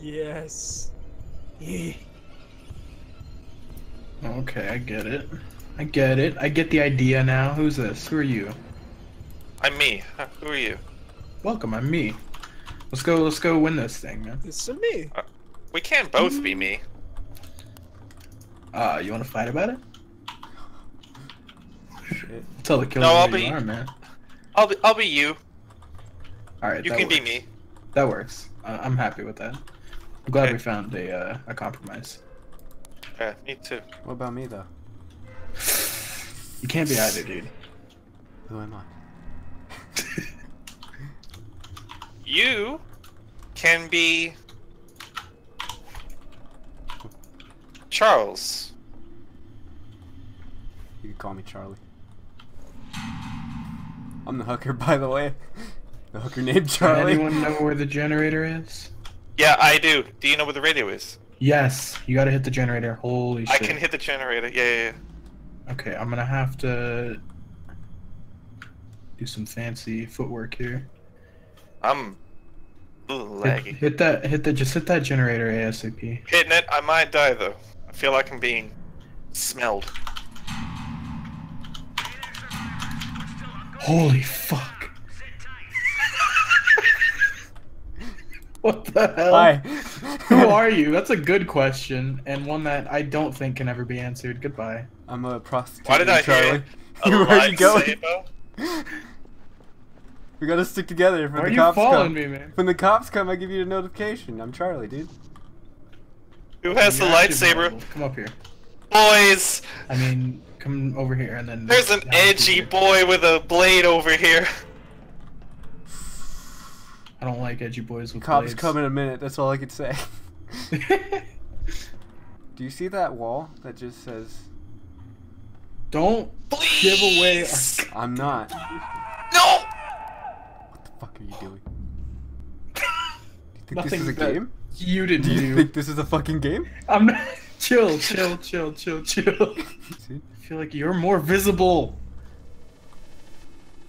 Yes. Yeah. Okay, I get it. I get it. I get the idea now. Who's this? Who are you? I'm me. Who are you? Welcome, I'm me. Let's go. Let's go win this thing, man. It's a me. We can't both be me. Uh, you want to fight about it? Shit. Tell the killer No, I'll who be- you are, man. I'll be. I'll be you. All right, You that can be me. That works. I I'm happy with that. I'm glad Okay. we found a uh, a compromise. Yeah, me too. What about me though? You can't be either, dude. Who am I? You can be Charles. You can call me Charlie. I'm the hooker, by the way. The hooker named Does Charlie. anyone know where the generator is? Yeah, I do. Do you know where the radio is? Yes, you gotta hit the generator. Holy I shit. can hit the generator. Yeah, yeah, yeah. Okay, I'm gonna have to do some fancy footwork here. I'm a Hit, laggy. hit that, hit that, just hit that generator ASAP. Hitting it, I might die though. I feel like I'm being smelled. Holy fuck. what the hell? Hi. Who are you? That's a good question, and one that I don't think can ever be answered. Goodbye. I'm a prostitute. Why did I Charlie. hear a Where are you going? lightsaber? We gotta stick together. When Why are the you cops following come. me, man? When the cops come, I give you a notification. I'm Charlie, dude. Who has the lightsaber? Come up here. Boys, I mean, come over here and then. there's an edgy boy with a blade over here. I don't like edgy boys with Cops blades. come in a minute. That's all I could say. Do you see that wall that just says don't Please. give away. Our... "I'm not"? No. What the fuck are you doing? Do you think Nothing this is a game? You didn't Do you do. think this is a fucking game? I'm not. Chill, chill, chill, chill, chill. See? I feel like you're more visible.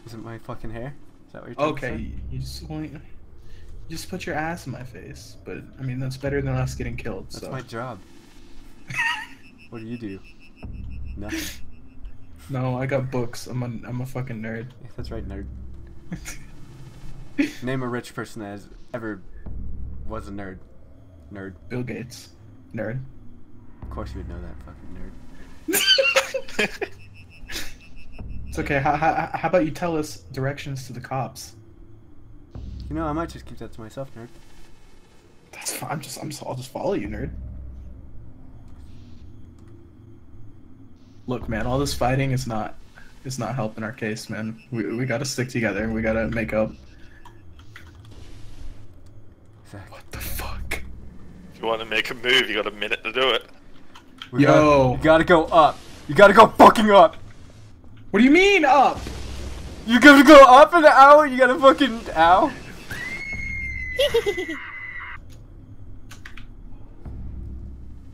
Is it my fucking hair? Is that what you're trying to Okay, say? you just want. Just put your ass in my face, but I mean that's better than us getting killed. That's so my job. what do you do? Nothing. no, I got books. I'm a I'm a fucking nerd. Yeah, that's right, nerd. Name a rich person that has ever was a nerd. Nerd. Bill Gates, nerd. Of course you would know that fucking nerd. It's okay. How, how, how about you tell us directions to the cops? You know, I might just keep that to myself, nerd. That's fine. I'm just I'm just, I'll just follow you, nerd. Look, man, all this fighting is not is not helping our case, man. We we gotta stick together. We gotta make up. Zach. What the fuck? If you want to make a move, you got a minute to do it. We Yo. Gotta, you gotta go up. You gotta go fucking up. What do you mean up? You gotta go up and ow. You gotta fucking ow.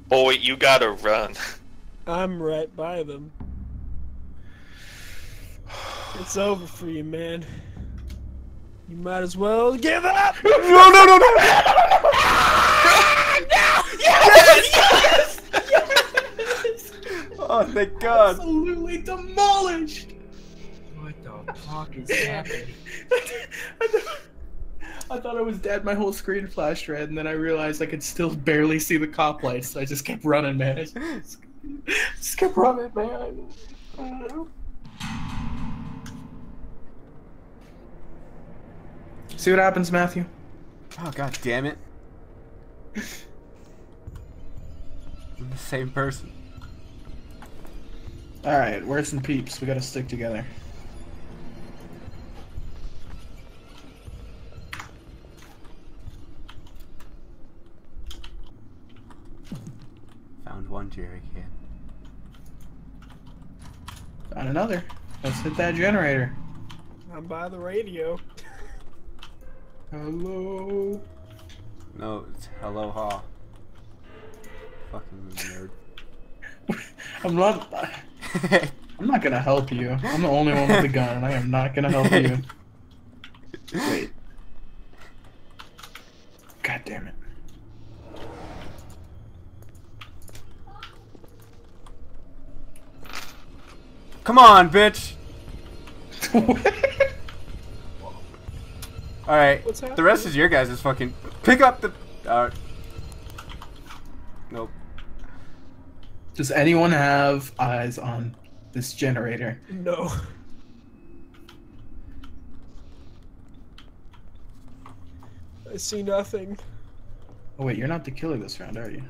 Boy, you gotta run. I'm right by them. It's over for you, man. You might as well give up. No, no, no, no. Ah, yes! Yes! Oh, thank God. Absolutely demolished. What the fuck is happening? I thought- I was dead. My whole screen flashed red, and then I realized I could still barely see the cop lights. So I just kept running, man. I just, just kept running, man. See what happens, Matthew? Oh god damn it. I'm the same person. All right, where's some peeps? We gotta stick together. Found one jerry can. Found another. Let's hit that generator. I'm by the radio. Hello. No, it's aloha. Fucking nerd. I'm not. I'm not gonna help you. I'm the only one with a gun, and I am not gonna help you. Wait. God damn it. Come on, bitch. All right. The rest happening? is your guys' is fucking. Pick up the. Uh, nope. Does anyone have eyes on this generator? No. I see nothing. Oh wait, you're not the killer this round, are you?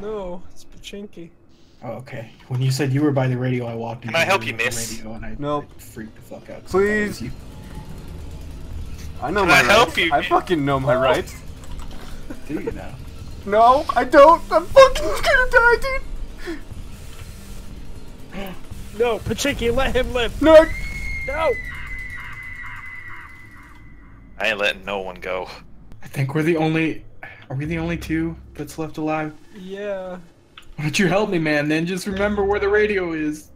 No, it's Pachinki. Oh, okay. When you said you were by the radio, I walked in. Can I help you, room miss? Radio and I, Nope. I freaked the fuck out. 'cause I thought it Please. was you. I know Can my I help you? I fucking know my oh. rights. Do you now? No, I don't. I'm fucking gonna die, dude. No, Pachinki, let him live. No. No. I ain't letting no one go. I think we're the only. Are we the only two that's left alive? Yeah. Why don't you help me, man? Then just remember where the radio is.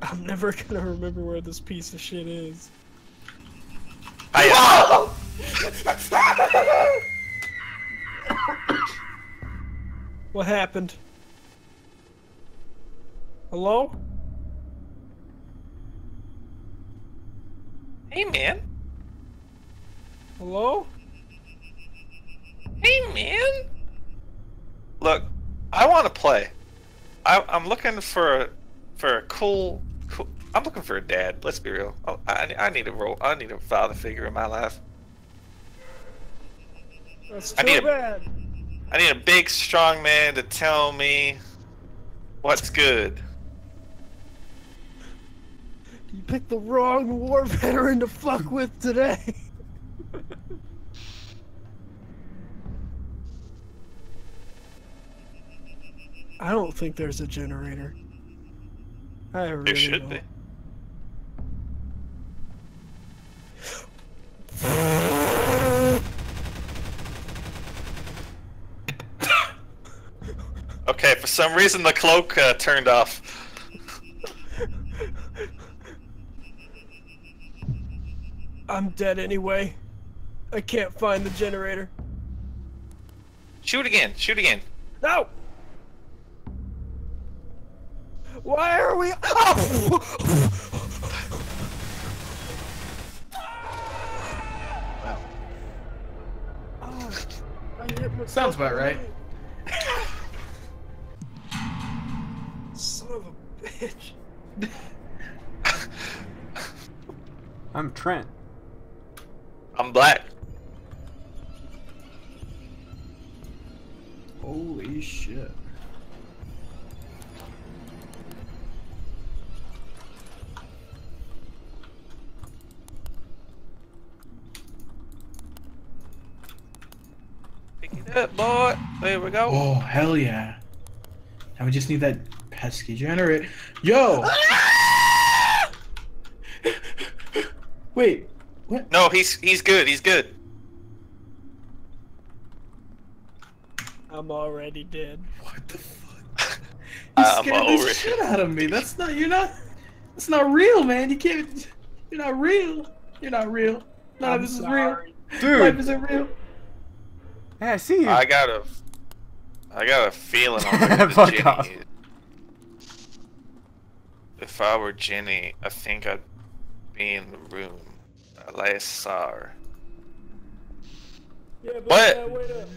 I'm never gonna remember where this piece of shit is. I, uh, What happened? Hello? hey man. Hello? Hey man. Look, I want to play. I, I'm looking for a, for a cool, cool. I'm looking for a dad. Let's be real. Oh, I, I need a role. I need a father figure in my life. That's I too need a- bad. I need a big, strong man to tell me what's good. You picked the wrong war veteran to fuck with today. I don't think there's a generator. I really There should don't. be. Okay, for some reason the cloak uh, turned off. I'm dead anyway. I can't find the generator. Shoot again. Shoot again. No! Why are we? Ah! Oh! Oh, I hit myself Sounds about right. Son of a bitch. I'm Trent. Pick it boy. There we go. Oh, hell yeah. Now we just need that pesky generator. Yo! Wait, what? No, he's he's good. He's good. I'm already dead. What the fuck? You I'm scared over the it. shit out of me. That's not, you're not, that's not real, man. You can't, you're not real. You're not real. None I'm of this sorry. is real. Dude. Life isn't real. Hey, I see you. I got a, I got a feeling I'm gonna Fuck Jenny. off. If I were Jenny, I think I'd be in the room. I last saw her. Yeah, but What? wait up.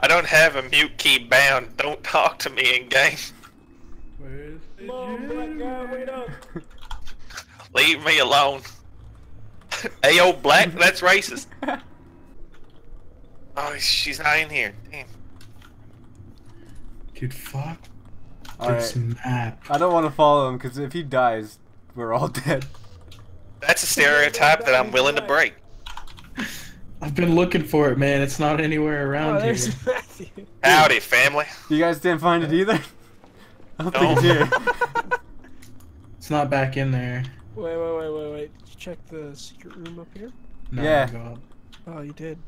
I don't have a mute key bound. Don't talk to me in game. Come on, guy, wait up. Leave me alone. hey, old black, that's racist. Oh, she's not in here. Damn. Dude, fuck Alright. this map. I don't want to follow him because if he dies, we're all dead. That's a stereotype that I'm willing to break. I've been looking for it, man. It's not anywhere Oh, around here. Matthew. Howdy, family. You guys didn't find it either? I don't think No. it's here. It's not back in there. Wait, wait, wait, wait, wait. Did you check the secret room up here? No, Yeah. go. Oh, you did.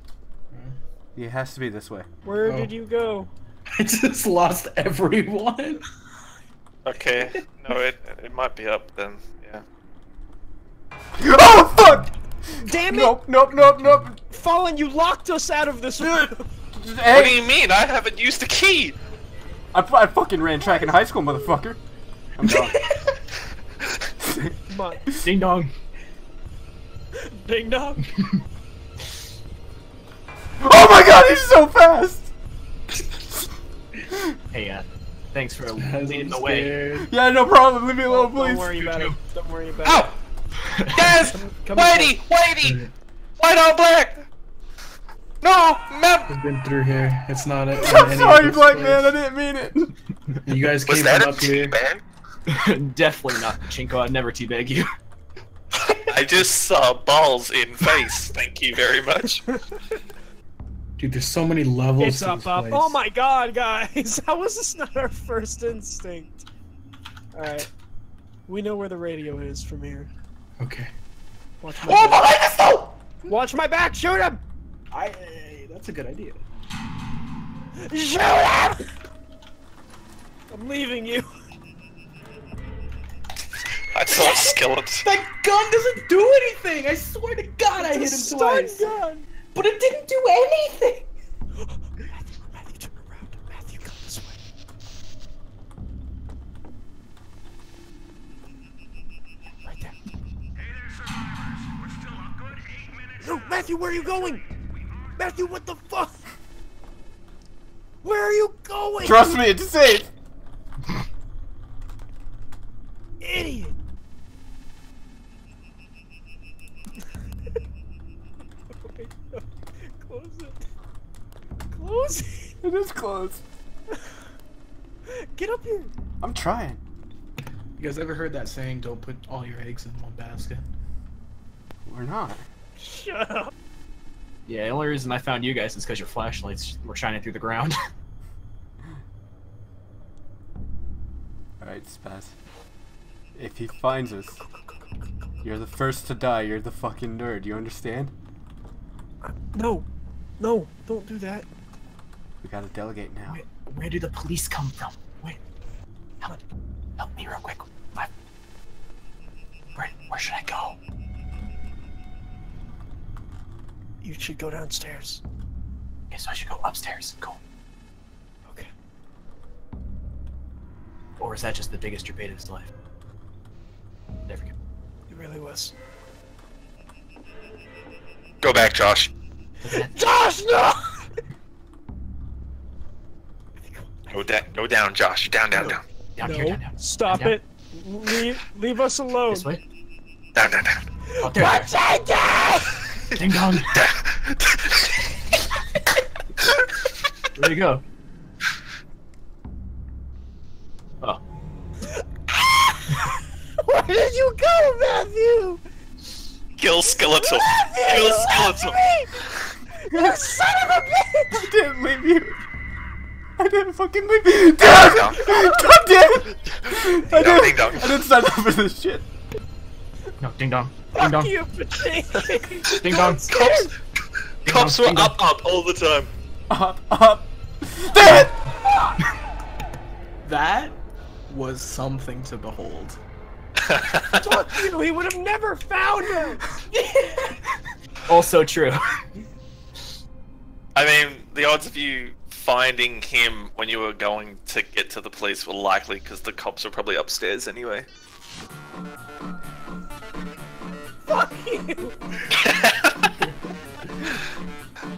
It has to be this way. Where Oh. did you go? I just lost everyone. Okay. No, it it might be up then. Yeah. Oh fuck! Damn it! Nope, nope, nope, nope. Fallen, you locked us out of this room. What do you mean? I haven't used the key. I, I fucking ran track in high school, motherfucker. I'm gone. Come on. Ding dong. Ding dong. Oh my god, he's so fast! Hey, uh, thanks for leading the way. Yeah, no problem. Leave me alone, please. Don't worry about it. Don't worry about Ow! it. Yes! Come Whitey! Whitey! White on black! No! Mem! I've been through here. It's not it. I'm sorry, black man. I didn't mean it. You guys Was came that from a up here. man? Definitely not Chinko. I'd never teabag you. I just saw balls in face. Thank you very much. Dude, there's so many levels. It's to up, this up. place. Oh my god, guys! How was this not our first instinct? Alright. We know where the radio is from here. Okay. Watch Oh, my back. behind us though! Watch my back! Shoot him! I. That's a good idea. Shoot him! I'm leaving you. I saw a skeleton. That gun doesn't do anything. I swear to God, I hit him It's a twice. stun gun! But it didn't do anything. Matthew, Matthew, turn around. Matthew, come this way. Right there. sir. We're still a good eight minutes. No, Matthew, where are you going? Matthew, what the fuck? Where are you going? Trust me, it's safe. Idiot! Wait, no. Close it. Close it. It is close. Get up here. I'm trying. You guys ever heard that saying? Don't put all your eggs in one basket. We're not. Shut up. Yeah, the only reason I found you guys is because your flashlights were shining through the ground. Alright, Spazz. If he finds us, you're the first to die. You're the fucking nerd. You understand? No. No, don't do that. We gotta delegate now. Where, where do the police come from? Wait, help, help me real quick. I, where, where should I go? You should go downstairs. Okay, so I should go upstairs. Cool. Okay. Or is that just the biggest debate of his life? Never get. It really was. Go back, Josh. Josh, no! Go, da- go down, Josh. Down, down, down. Down here, down, down. Stop down. it. Leave, leave us alone. This way. Down, down, down. Oh, there, there. Ding dong. Where'd you go? Oh. Where did you go, Matthew? Kill skeletal. Kill skeletal. You son of a bitch! I didn't leave you. I didn't fucking leave you. Damn! dong. God damn it! I Ding dong, ding didn't, dong. I didn't sign up for this shit. No, ding dong. Ding Fuck dong. you, potato. Ding dong. Cops, cops were Ding dong. up, up all the time. Up, up. Damn it! That was something to behold. Fuck you, he would have never found her. Also true. I mean, the odds of you finding him when you were going to get to the police were likely because the cops were probably upstairs anyway. Fuck you.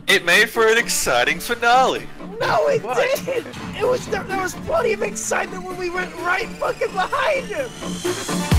it made for an exciting finale. No, it didn't. It was there, there was plenty of excitement when we went right fucking behind him.